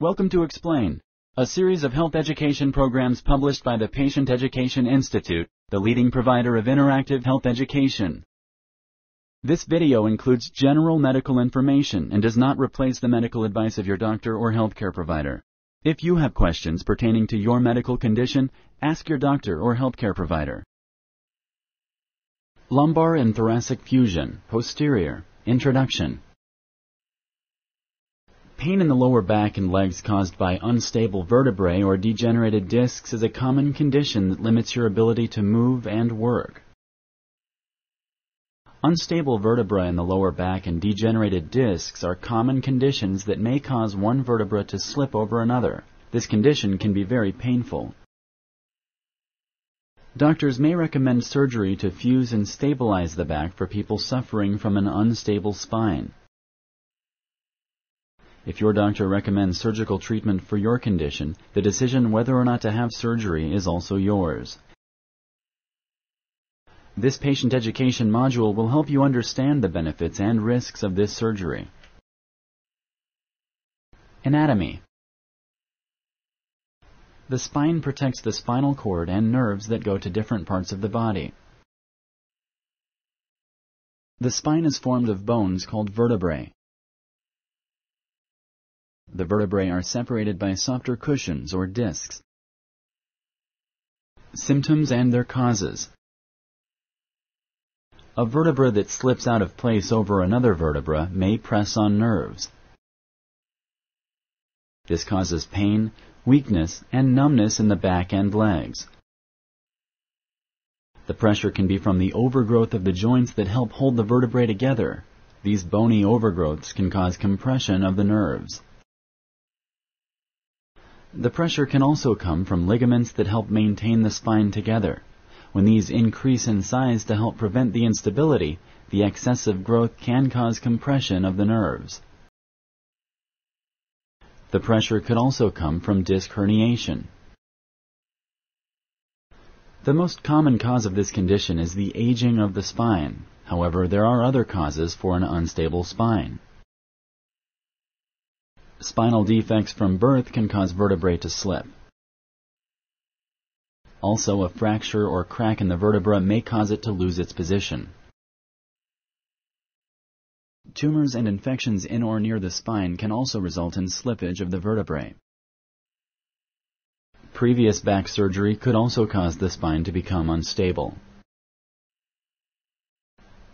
Welcome to X-Plain, a series of health education programs published by the Patient Education Institute, the leading provider of interactive health education. This video includes general medical information and does not replace the medical advice of your doctor or healthcare provider. If you have questions pertaining to your medical condition, ask your doctor or healthcare provider. Lumbar and thoracic fusion, posterior, introduction. Pain in the lower back and legs caused by unstable vertebrae or degenerated discs is a common condition that limits your ability to move and work. Unstable vertebrae in the lower back and degenerated discs are common conditions that may cause one vertebra to slip over another. This condition can be very painful. Doctors may recommend surgery to fuse and stabilize the back for people suffering from an unstable spine. If your doctor recommends surgical treatment for your condition, the decision whether or not to have surgery is also yours. This patient education module will help you understand the benefits and risks of this surgery. Anatomy The spine protects the spinal cord and nerves that go to different parts of the body. The spine is formed of bones called vertebrae. The vertebrae are separated by softer cushions or discs. Symptoms and their causes. A vertebra that slips out of place over another vertebra may press on nerves. This causes pain, weakness, and numbness in the back and legs. The pressure can be from the overgrowth of the joints that help hold the vertebrae together. These bony overgrowths can cause compression of the nerves. The pressure can also come from ligaments that help maintain the spine together. When these increase in size to help prevent the instability, the excessive growth can cause compression of the nerves. The pressure could also come from disc herniation. The most common cause of this condition is the aging of the spine. However, there are other causes for an unstable spine. Spinal defects from birth can cause vertebrae to slip. Also, a fracture or crack in the vertebra may cause it to lose its position. Tumors and infections in or near the spine can also result in slippage of the vertebrae. Previous back surgery could also cause the spine to become unstable.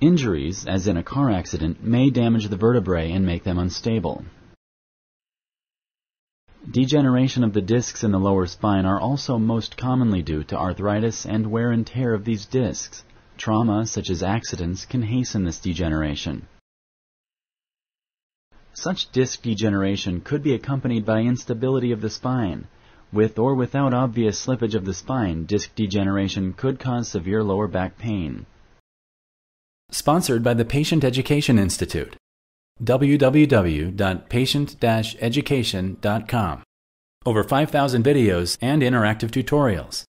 Injuries, as in a car accident, may damage the vertebrae and make them unstable. Degeneration of the discs in the lower spine are also most commonly due to arthritis and wear and tear of these discs. Trauma, such as accidents, can hasten this degeneration. Such disc degeneration could be accompanied by instability of the spine. With or without obvious slippage of the spine, disc degeneration could cause severe lower back pain. Sponsored by the Patient Education Institute www.patient-education.com. Over 5,000 videos and interactive tutorials.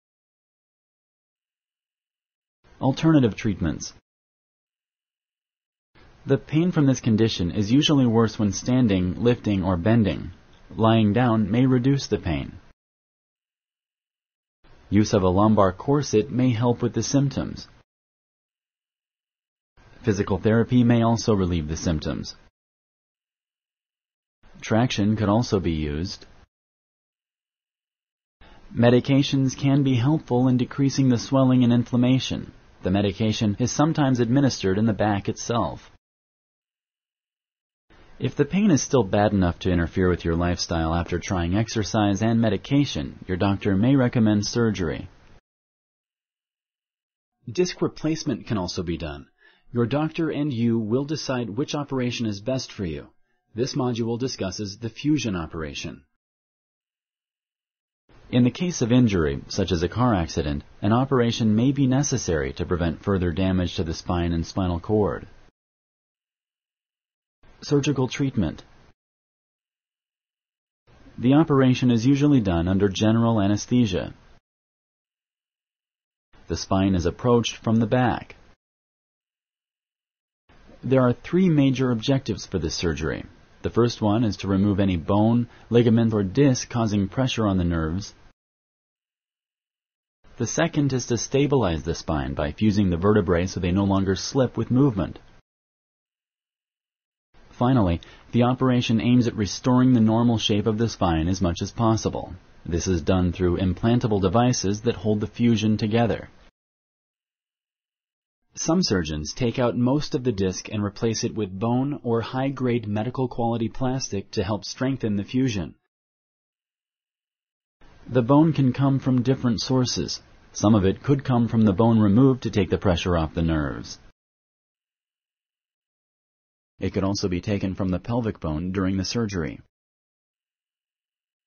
Alternative treatments. The pain from this condition is usually worse when standing, lifting, or bending. Lying down may reduce the pain. Use of a lumbar corset may help with the symptoms. Physical therapy may also relieve the symptoms. Traction could also be used. Medications can be helpful in decreasing the swelling and inflammation. The medication is sometimes administered in the back itself. If the pain is still bad enough to interfere with your lifestyle after trying exercise and medication, your doctor may recommend surgery. Disc replacement can also be done. Your doctor and you will decide which operation is best for you. This module discusses the fusion operation. In the case of injury, such as a car accident, an operation may be necessary to prevent further damage to the spine and spinal cord. Surgical treatment. The operation is usually done under general anesthesia. The spine is approached from the back. There are three major objectives for this surgery. The first one is to remove any bone, ligament, or disc causing pressure on the nerves. The second is to stabilize the spine by fusing the vertebrae so they no longer slip with movement. Finally, the operation aims at restoring the normal shape of the spine as much as possible. This is done through implantable devices that hold the fusion together. Some surgeons take out most of the disc and replace it with bone or high-grade medical quality plastic to help strengthen the fusion. The bone can come from different sources. Some of it could come from the bone removed to take the pressure off the nerves. It could also be taken from the pelvic bone during the surgery.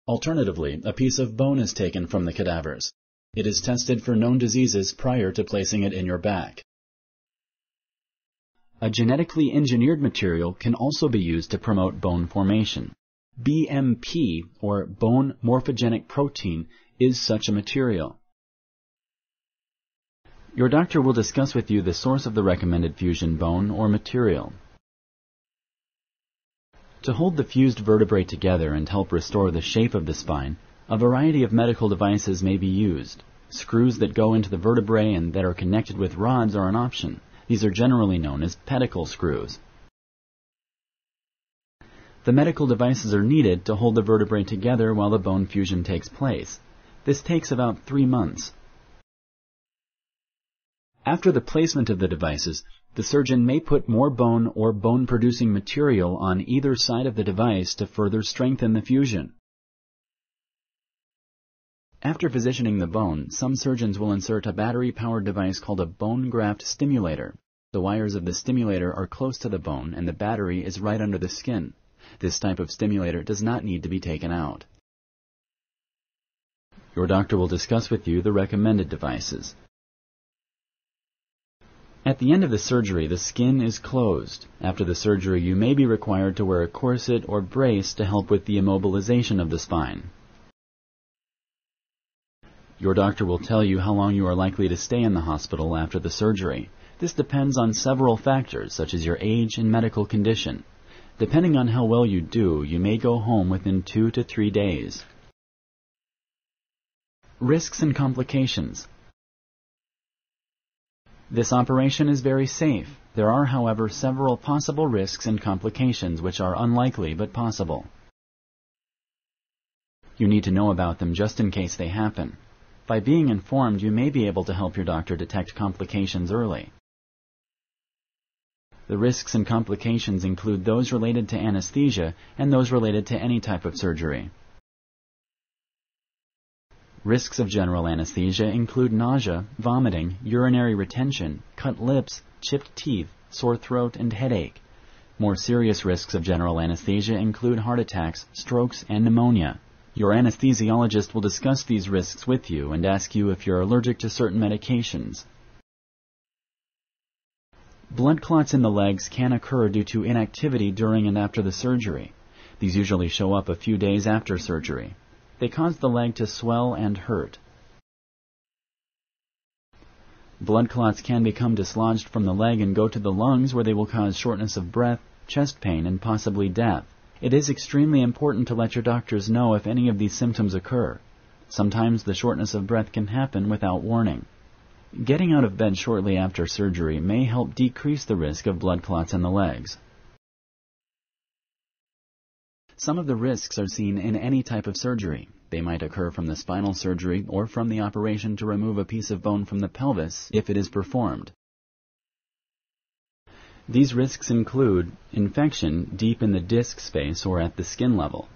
Alternatively, a piece of bone is taken from the cadavers. It is tested for known diseases prior to placing it in your back. A genetically engineered material can also be used to promote bone formation. BMP, or bone morphogenic protein, is such a material. Your doctor will discuss with you the source of the recommended fusion bone or material. To hold the fused vertebrae together and help restore the shape of the spine, a variety of medical devices may be used. Screws that go into the vertebrae and that are connected with rods are an option. These are generally known as pedicle screws. The medical devices are needed to hold the vertebrae together while the bone fusion takes place. This takes about three months. After the placement of the devices, the surgeon may put more bone or bone-producing material on either side of the device to further strengthen the fusion. After positioning the bone, some surgeons will insert a battery-powered device called a bone graft stimulator. The wires of the stimulator are close to the bone and the battery is right under the skin. This type of stimulator does not need to be taken out. Your doctor will discuss with you the recommended devices. At the end of the surgery, the skin is closed. After the surgery, you may be required to wear a corset or brace to help with the immobilization of the spine. Your doctor will tell you how long you are likely to stay in the hospital after the surgery. This depends on several factors, such as your age and medical condition. Depending on how well you do, you may go home within two to three days. Risks and complications. This operation is very safe. There are, however, several possible risks and complications which are unlikely but possible. You need to know about them just in case they happen. By being informed, you may be able to help your doctor detect complications early. The risks and complications include those related to anesthesia and those related to any type of surgery. Risks of general anesthesia include nausea, vomiting, urinary retention, cut lips, chipped teeth, sore throat, and headache. More serious risks of general anesthesia include heart attacks, strokes, and pneumonia. Your anesthesiologist will discuss these risks with you and ask you if you're allergic to certain medications. Blood clots in the legs can occur due to inactivity during and after the surgery. These usually show up a few days after surgery. They cause the leg to swell and hurt. Blood clots can become dislodged from the leg and go to the lungs where they will cause shortness of breath, chest pain, and possibly death. It is extremely important to let your doctors know if any of these symptoms occur. Sometimes the shortness of breath can happen without warning. Getting out of bed shortly after surgery may help decrease the risk of blood clots in the legs. Some of the risks are seen in any type of surgery. They might occur from the spinal surgery or from the operation to remove a piece of bone from the pelvis if it is performed. These risks include infection deep in the disc space or at the skin level,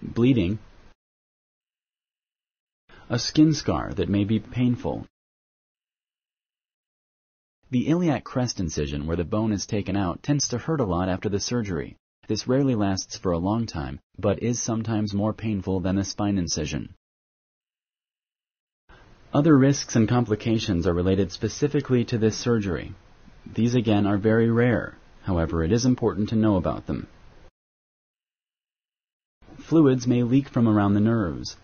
bleeding, a skin scar that may be painful, the iliac crest incision where the bone is taken out tends to hurt a lot after the surgery. This rarely lasts for a long time, but is sometimes more painful than a spine incision. Other risks and complications are related specifically to this surgery. These again are very rare, however it is important to know about them. Fluids may leak from around the nerves.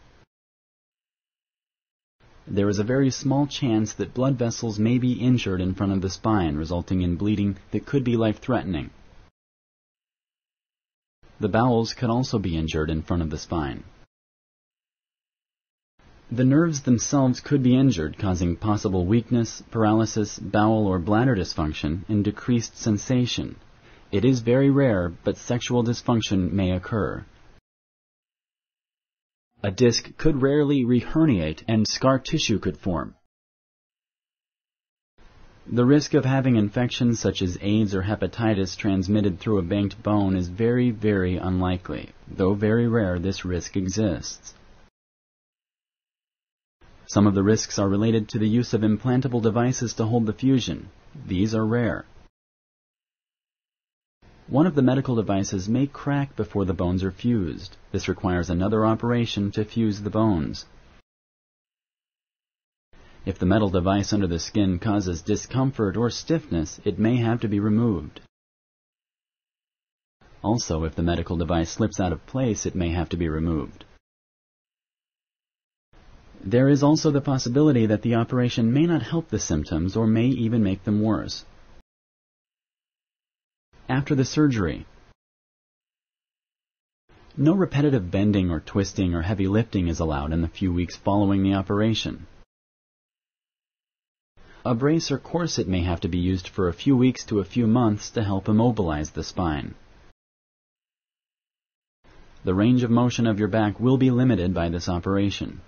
there is a very small chance that blood vessels may be injured in front of the spine, resulting in bleeding that could be life-threatening. The bowels could also be injured in front of the spine. The nerves themselves could be injured, causing possible weakness, paralysis, bowel or bladder dysfunction, and decreased sensation. It is very rare, but sexual dysfunction may occur. A disc could rarely reherniate and scar tissue could form. The risk of having infections such as AIDS or hepatitis transmitted through a banked bone is very, very unlikely, though very rare this risk exists. Some of the risks are related to the use of implantable devices to hold the fusion. These are rare. One of the medical devices may crack before the bones are fused. This requires another operation to fuse the bones. If the metal device under the skin causes discomfort or stiffness, it may have to be removed. Also, if the medical device slips out of place, it may have to be removed. There is also the possibility that the operation may not help the symptoms or may even make them worse after the surgery. No repetitive bending or twisting or heavy lifting is allowed in the few weeks following the operation. A brace or corset may have to be used for a few weeks to a few months to help immobilize the spine. The range of motion of your back will be limited by this operation.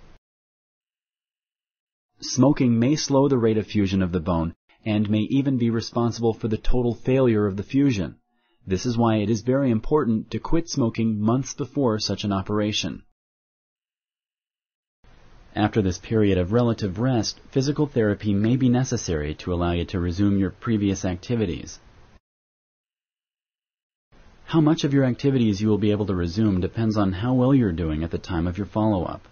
Smoking may slow the rate of fusion of the bone and may even be responsible for the total failure of the fusion. This is why it is very important to quit smoking months before such an operation. After this period of relative rest, physical therapy may be necessary to allow you to resume your previous activities. How much of your activities you will be able to resume depends on how well you're doing at the time of your follow-up.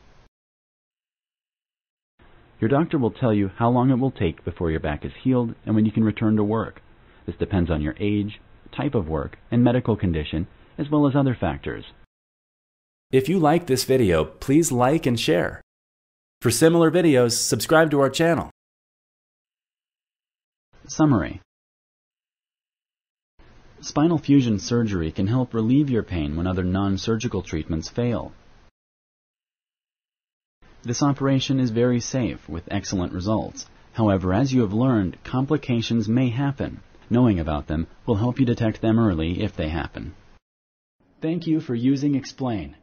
Your doctor will tell you how long it will take before your back is healed and when you can return to work. This depends on your age, type of work, and medical condition, as well as other factors. If you like this video, please like and share. For similar videos, subscribe to our channel. Summary Spinal fusion surgery can help relieve your pain when other non-surgical treatments fail. This operation is very safe, with excellent results. However, as you have learned, complications may happen. Knowing about them will help you detect them early if they happen. Thank you for using X-Plain.